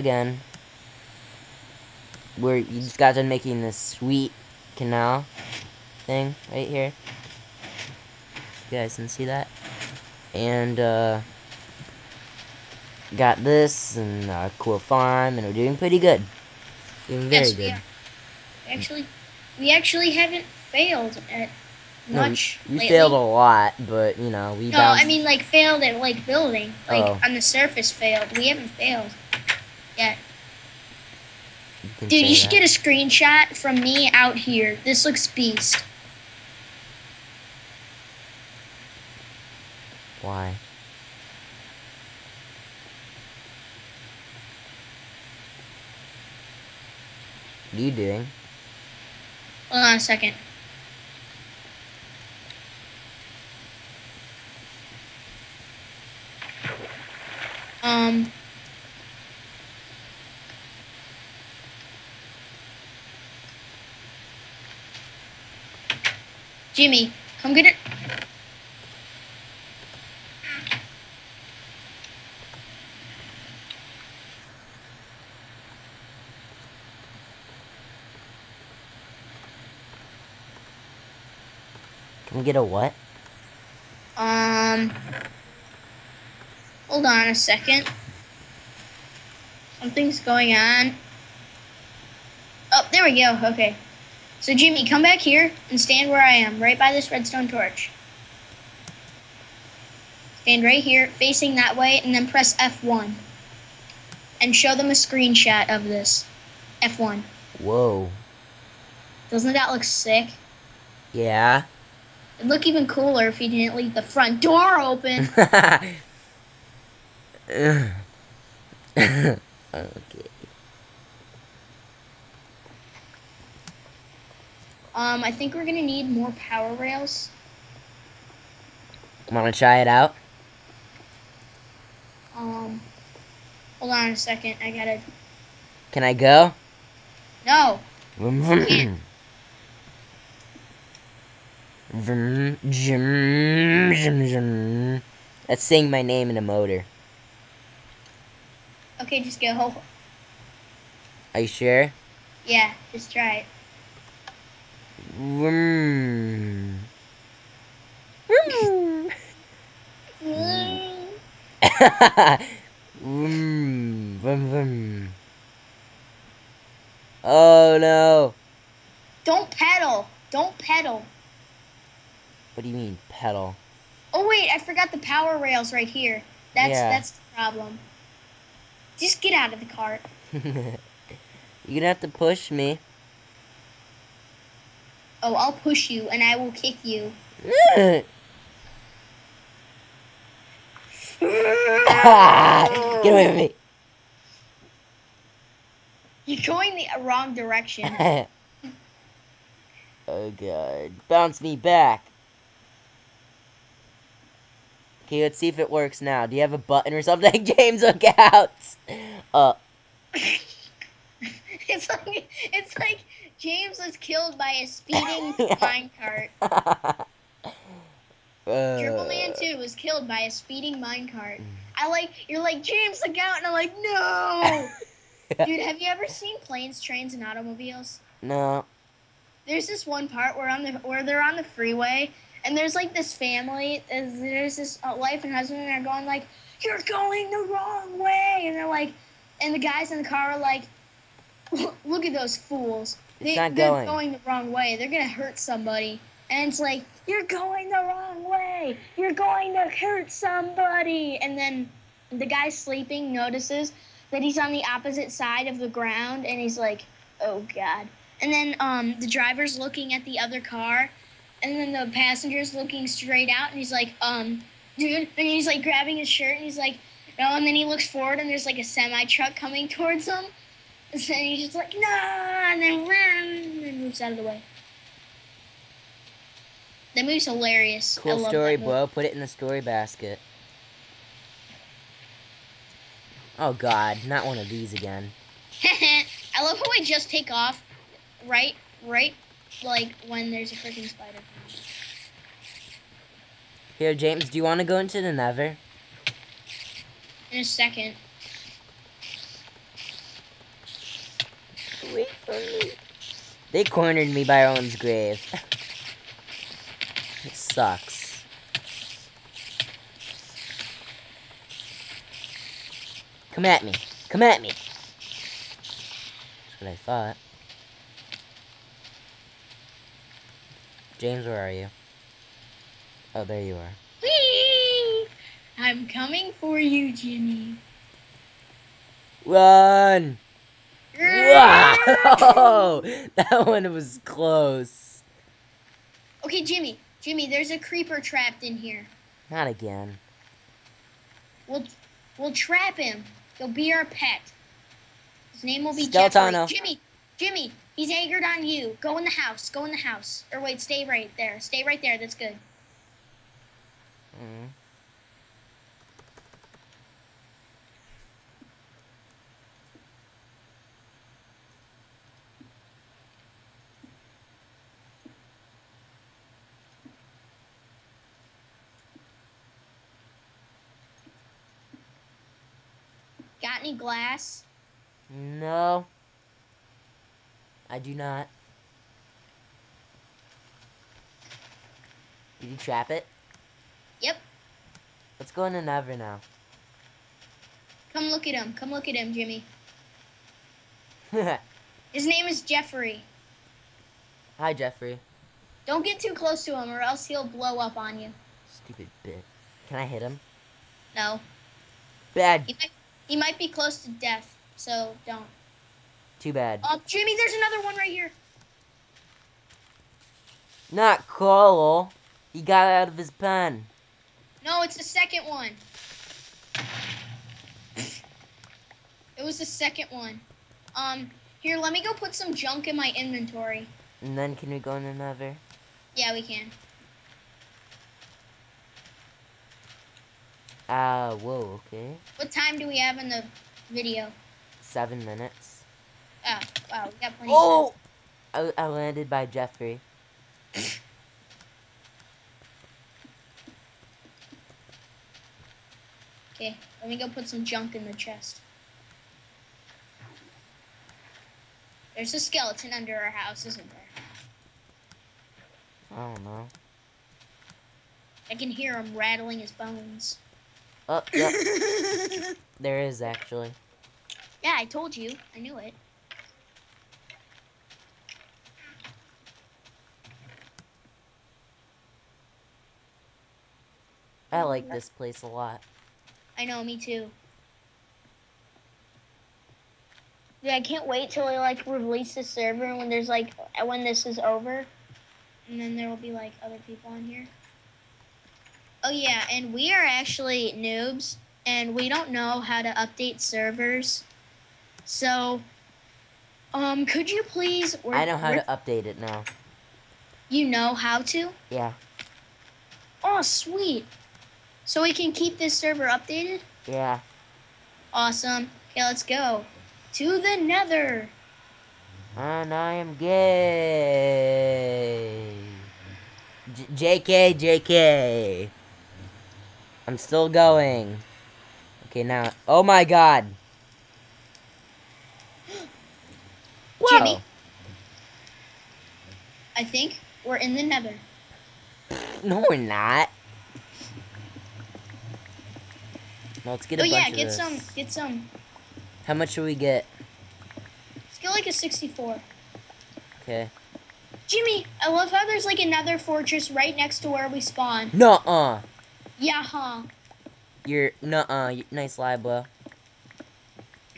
again. Where you just got done making this sweet canal thing right here. You guys can see that? And, uh, got this and a cool farm, and we're doing pretty good. Doing very Yes, we good. are. Actually, we actually haven't failed at No, much. we lately. failed a lot, but, you know, we No, bounced. I mean like failed at like building, like Oh. on the surface failed. We haven't failed yet. you Dude, you should that. get a screenshot from me out here. This looks beast. Why? What are you doing? Hold on a second. Um. Jimmy, come get it. Can we get a what? Um. Hold on a second. Something's going on. Oh, there we go. Okay. So, Jimmy, come back here and stand where I am, right by this redstone torch. Stand right here, facing that way, and then press F1. And show them a screenshot of this. F1. Whoa. Doesn't that look sick? Yeah. It'd look even cooler if you didn't leave the front door open. okay. Um, I think we're gonna need more power rails. Want to try it out? Um, hold on a second. I gotta. Can I go? No. That's saying my name in a motor. Okay, just go. Are you sure? Yeah, just try it. Vroom. Vroom. Vroom, vroom, vroom. Oh no. Don't pedal. Don't pedal. What do you mean, pedal? Oh wait, I forgot the power rails right here. That's Yeah. that's the problem. Just get out of the cart. You're gonna have to push me. Oh, I'll push you and I will kick you. Get away from me. You're going the wrong direction. oh god. Bounce me back. Okay, let's see if it works now. Do you have a button or something? James, look out! Uh, it's like it's like James was killed by a speeding minecart. Triple Man uh, 2 was killed by a speeding minecart. I like, you're like, James, look out, and I'm like, no! Dude, have you ever seen planes, trains, and automobiles? no. There's this one part where on the where they're on the freeway, and there's like this family, and there's this uh, wife and husband, and they're going like, "You're going the wrong way," and they're like, and the guys in the car are like, "Look at those fools! They, not they're going. going the wrong way. They're gonna hurt somebody." And it's like, "You're going the wrong way. You're going to hurt somebody." And then the guy sleeping notices that he's on the opposite side of the ground, and he's like, "Oh God." And then um, the driver's looking at the other car, and then the passenger's looking straight out, and he's like, um, dude, and he's like grabbing his shirt, and he's like, no, and then he looks forward, and there's like a semi truck coming towards him, and he's just like, no, and then and moves out of the way. That movie's hilarious. I Cool story, bro. Put it in the story basket. Oh god, not one of these again. I love how I just take off, right, right, like when there's a freaking spider. Here, James, do you want to go into the nether? In a second. Away from me. They cornered me by Owen's grave. it sucks. Come at me. Come at me. That's what I thought. James, where are you? Oh, there you are. Whee! I'm coming for you, Jimmy. Run! Wow! that one was close. Okay, Jimmy. Jimmy, there's a creeper trapped in here. Not again. We'll we'll trap him. He'll be our pet. His name will be Skeletano. Jeffrey. Jimmy, Jimmy, he's angered on you. Go in the house. Go in the house. Or wait, stay right there. Stay right there. That's good. Mm. Got any glass? No. I do not. Did you trap it? Yep. Let's go into Nether now. Come look at him. Come look at him, Jimmy. His name is Jeffrey. Hi, Jeffrey. Don't get too close to him or else he'll blow up on you. Stupid bit. Can I hit him? No. Bad. He might, be close to death, so don't. Too bad. Oh, Jimmy, there's another one right here. Not Cole. He got out of his pen. No, it's the second one. It was the second one. Um, here, let me go put some junk in my inventory. And then can we go in another? Yeah, we can. Ah, whoa, okay. What time do we have in the video? Seven minutes. Oh, wow, we got plenty. Oh! I, I landed by Jeffrey. Okay, let me go put some junk in the chest. There's a skeleton under our house, isn't there? I don't know. I can hear him rattling his bones. Oh, yep. there is actually. Yeah, I told you. I knew it. I like this place a lot. I know, me too. Yeah, I can't wait till they like release the server when there's like when this is over, and then there will be like other people on here. Oh yeah, and we are actually noobs, and we don't know how to update servers. So, um, could you please? I know how to update it now. You know how to? Yeah, Oh, sweet. So we can keep this server updated. yeah. Awesome. Okay, let's go to the Nether. And I am gay. J- JK, JK. I'm still going. Okay, now. Oh my god. Jimmy. Oh. I think we're in the Nether. No, we're not. No, let's get a oh bunch yeah, get some. Get some. How much should we get? Let's get like a 64. Okay. Jimmy, I love how there's like another fortress right next to where we spawn. Nuh-uh. Yeah, huh? You're nuh-uh. Nice lie, bro.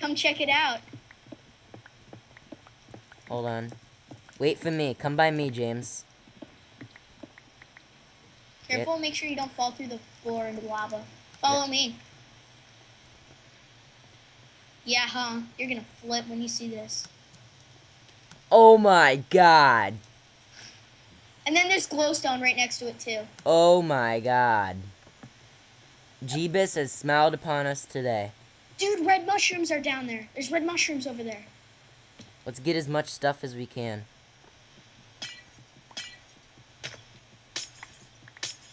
Come check it out. Hold on. Wait for me. Come by me, James. Careful, make sure you don't fall through the floor into the lava. Follow me. Yeah, huh? You're gonna flip when you see this. Oh my god. And then there's glowstone right next to it too. Oh my god. Jeebus has smiled upon us today. Dude, red mushrooms are down there. There's red mushrooms over there. Let's get as much stuff as we can.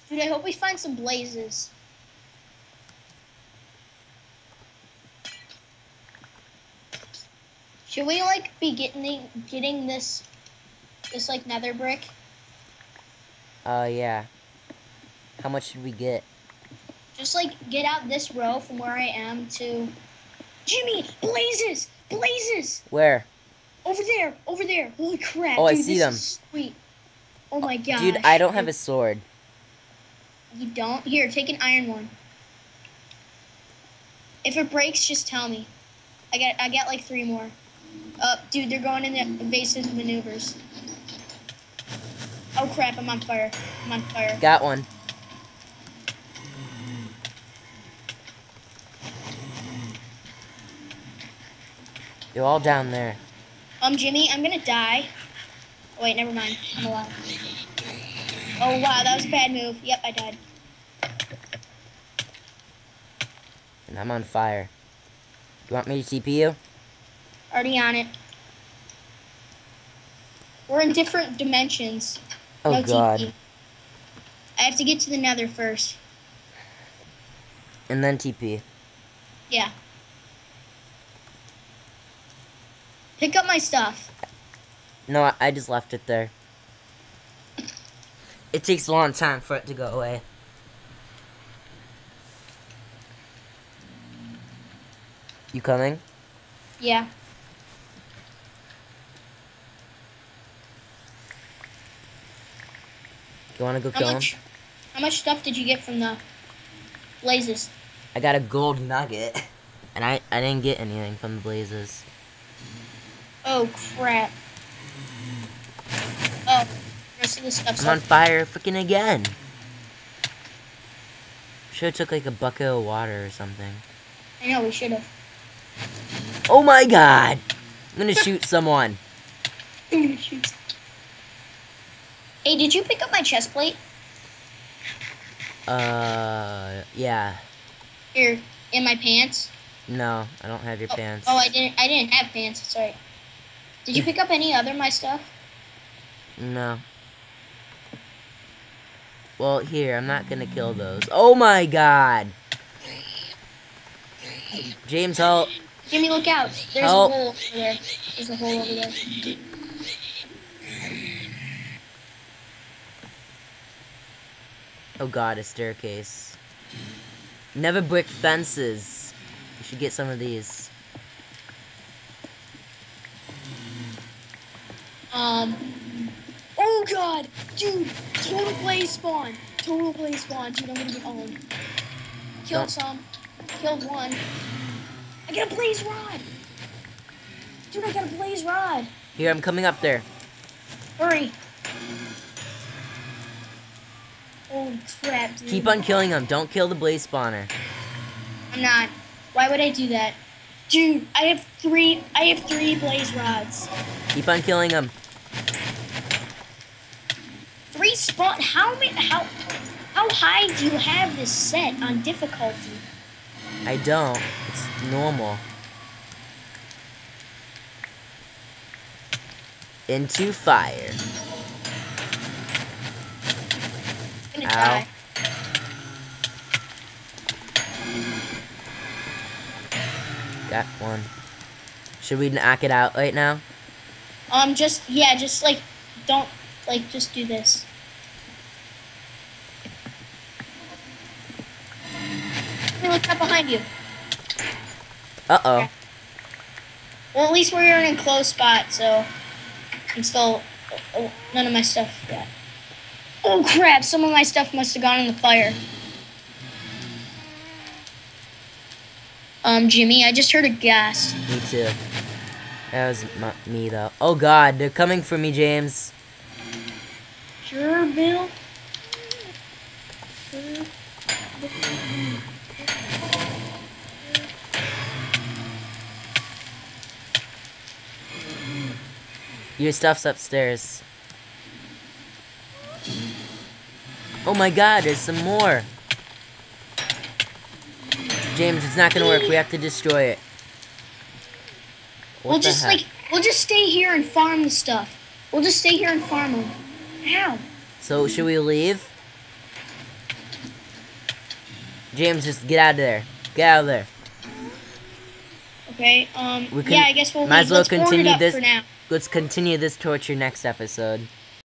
Dude, I hope we find some blazes. Should we like be getting getting this this like nether brick? Uh, yeah. How much should we get? Just like get out this row from where I am to Jimmy, blazes! Blazes! Where? Over there, over there. Holy crap. Oh, I see them. Sweet. Oh my god. Dude, I don't have a sword. You don't? Here, take an iron one. If it breaks, just tell me. I got I got like three more. Uh, dude, they're going in the evasive maneuvers. Oh crap, I'm on fire. I'm on fire. Got one. You're all down there. Um, Jimmy, I'm gonna die. Oh, wait, never mind. I'm alive. Oh wow, that was a bad move. Yep, I died. And I'm on fire. You want me to TP you? Already on it. We're in different dimensions. Oh no god. TP. I have to get to the nether first. And then TP. Yeah. Pick up my stuff. No, I, I just left it there. It takes a long time for it to go away. You coming? Yeah. You wanna go How kill him? much? How much stuff did you get from the blazes? I got a gold nugget. And I, I didn't get anything from the blazes. Oh crap. Oh, rest of the stuff's I'm on fire freaking again. Should've took like a bucket of water or something. I know we should have. Oh my god! I'm gonna shoot someone. Hey, did you pick up my chest plate? Uh, yeah. Here, in my pants. No, I don't have your Oh, pants. Oh, I didn't. I didn't have pants. Sorry. Did you pick up any other my stuff? No. Well, here, I'm not gonna kill those. Oh my god! James, help! Jimmy, look out! There's Help. a hole over there. There's a hole over there. Oh god, a staircase. Nether brick fences. You should get some of these. Um. Oh god, dude! Total blaze spawn. Total blaze spawn, dude. I'm gonna get owned. Killed some. Killed one. I got a blaze rod. Dude, I got a blaze rod. Here, I'm coming up there. Hurry. Holy crap, dude. Keep on killing them. Don't kill the blaze spawner. I'm not. Why would I do that? Dude, I have three. I have three blaze rods. Keep on killing them. Spawn. How many? How? How high do you have this set on difficulty? I don't. It's normal. Into fire. I'm gonna Ow. die. Got one. Should we knock it out right now? Um, just yeah, just like don't like just do this. Me up behind you. Uh oh. Well, at least we're in a close spot, so I'm still oh, none of my stuff yet. Oh crap! Some of my stuff must have gone in the fire. Um, Jimmy, I just heard a ghast. Me too. That was my, me though. Oh god, they're coming for me, James. Sure, Bill. Your stuff's upstairs. Oh my god, there's some more. James, it's not gonna work. We have to destroy it. What we'll just heck? like we'll just stay here and farm the stuff. We'll just stay here and farm them. How? So should we leave? James, just get out of there. Get out of there. Okay. Um. We can- yeah, I guess we'll might leave. as well Let's continue up this- for now. Let's continue this torture next episode.